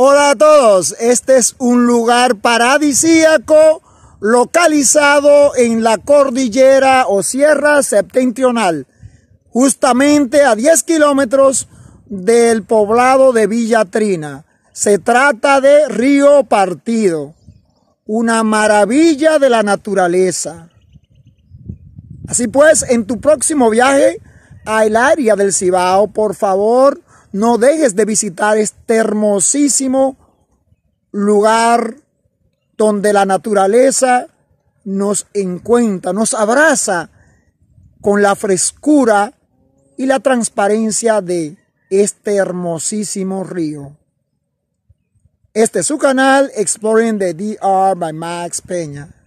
Hola a todos, este es un lugar paradisíaco localizado en la cordillera o sierra septentrional, justamente a 10 kilómetros del poblado de Villa Trina. Se trata de Río Partido, una maravilla de la naturaleza. Así pues, en tu próximo viaje al área del Cibao, por favor, no dejes de visitar este hermosísimo lugar donde la naturaleza nos encuentra, nos abraza con la frescura y la transparencia de este hermosísimo río. Este es su canal Exploring the DR by Max Peña.